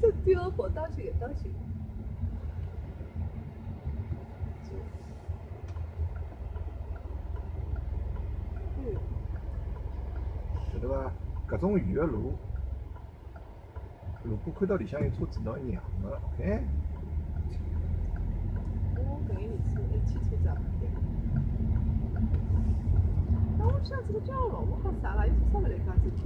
这丢火当时也当时。得伐？搿种远的路，如果看到里向有车子，侬让的，哎。我搿个意，汽车子。那我想这个叫老婆好啥了？有啥勿来讲？